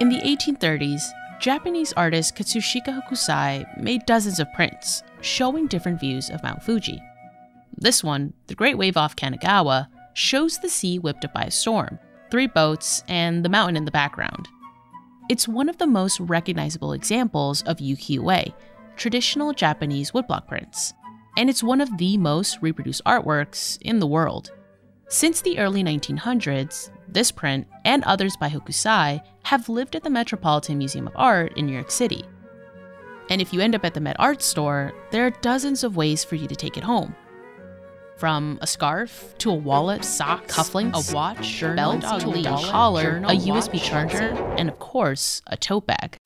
In the 1830s, Japanese artist Katsushika Hokusai made dozens of prints showing different views of Mount Fuji. This one, the Great Wave off Kanagawa, shows the sea whipped up by a storm, three boats, and the mountain in the background. It's one of the most recognizable examples of ukiyo-e, traditional Japanese woodblock prints, and it's one of the most reproduced artworks in the world. Since the early 1900s, this print and others by Hokusai have lived at the Metropolitan Museum of Art in New York City. And if you end up at the Met Art store, there are dozens of ways for you to take it home. From a scarf to a wallet, socks, cufflinks, a watch, journal, belt to a collar, journal, a USB watch, charger, and of course, a tote bag.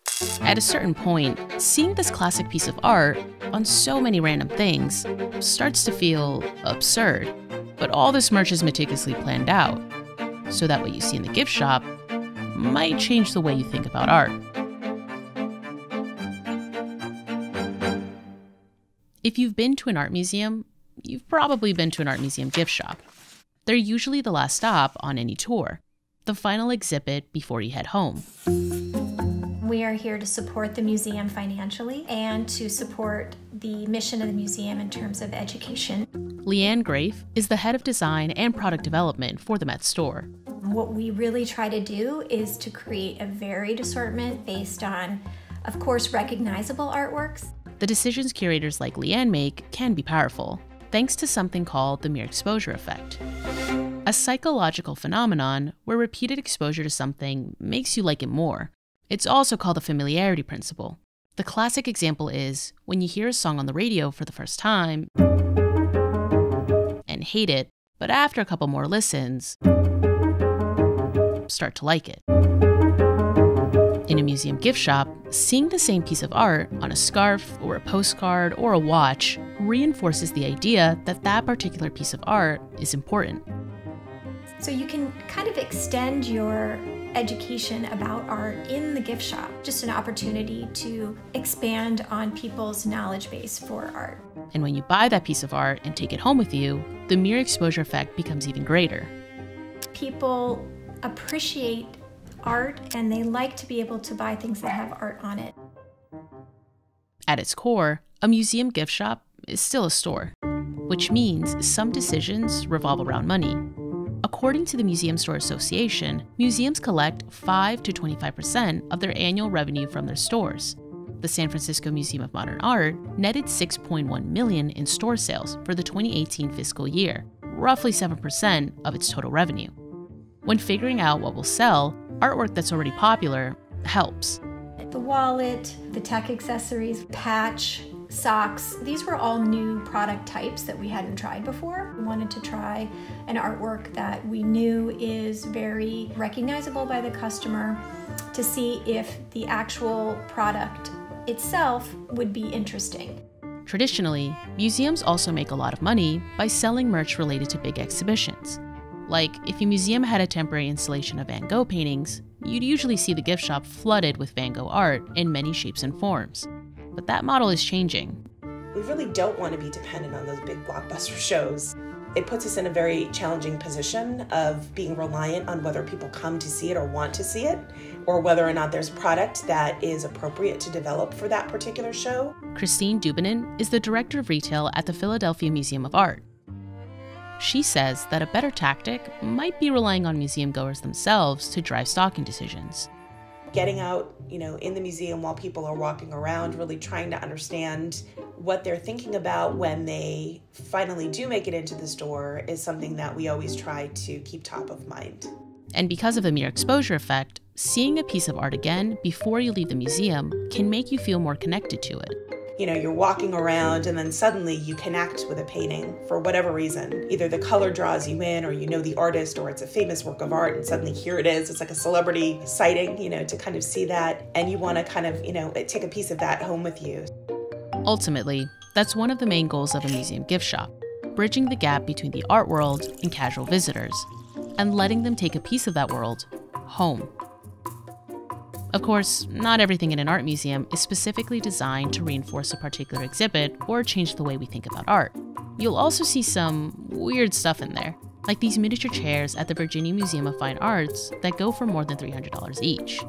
At a certain point, seeing this classic piece of art on so many random things starts to feel absurd. But all this merch is meticulously planned out, so that what you see in the gift shop might change the way you think about art. If you've been to an art museum, you've probably been to an art museum gift shop. They're usually the last stop on any tour, the final exhibit before you head home. We are here to support the museum financially and to support the mission of the museum in terms of education. Leanne Grafe is the head of design and product development for the Met store. What we really try to do is to create a varied assortment based on, of course, recognizable artworks. The decisions curators like Leanne make can be powerful thanks to something called the mere exposure effect. A psychological phenomenon where repeated exposure to something makes you like it more. It's also called the familiarity principle. The classic example is when you hear a song on the radio for the first time and hate it, but after a couple more listens, start to like it in a museum gift shop, seeing the same piece of art on a scarf or a postcard or a watch reinforces the idea that that particular piece of art is important. So you can kind of extend your education about art in the gift shop, just an opportunity to expand on people's knowledge base for art. And when you buy that piece of art and take it home with you, the mere exposure effect becomes even greater. People appreciate art and they like to be able to buy things that have art on it. At its core, a museum gift shop is still a store, which means some decisions revolve around money. According to the Museum Store Association, museums collect 5 to 25% of their annual revenue from their stores. The San Francisco Museum of Modern Art netted 6.1 million in store sales for the 2018 fiscal year, roughly 7% of its total revenue. When figuring out what will sell, artwork that's already popular helps. The wallet, the tech accessories, patch, socks, these were all new product types that we hadn't tried before. We wanted to try an artwork that we knew is very recognizable by the customer to see if the actual product itself would be interesting. Traditionally, museums also make a lot of money by selling merch related to big exhibitions. Like, if a museum had a temporary installation of Van Gogh paintings, you'd usually see the gift shop flooded with Van Gogh art in many shapes and forms. But that model is changing. We really don't want to be dependent on those big blockbuster shows. It puts us in a very challenging position of being reliant on whether people come to see it or want to see it, or whether or not there's product that is appropriate to develop for that particular show. Christine Dubinin is the director of retail at the Philadelphia Museum of Art. She says that a better tactic might be relying on museum goers themselves to drive stocking decisions. Getting out, you know, in the museum while people are walking around, really trying to understand what they're thinking about when they finally do make it into the store is something that we always try to keep top of mind. And because of the mere exposure effect, seeing a piece of art again before you leave the museum can make you feel more connected to it you know, you're walking around and then suddenly you connect with a painting for whatever reason. Either the color draws you in, or you know the artist, or it's a famous work of art, and suddenly here it is. It's like a celebrity sighting, you know, to kind of see that. And you want to kind of, you know, take a piece of that home with you. Ultimately, that's one of the main goals of a museum gift shop bridging the gap between the art world and casual visitors, and letting them take a piece of that world home. Of course, not everything in an art museum is specifically designed to reinforce a particular exhibit or change the way we think about art. You'll also see some weird stuff in there, like these miniature chairs at the Virginia Museum of Fine Arts that go for more than $300 each.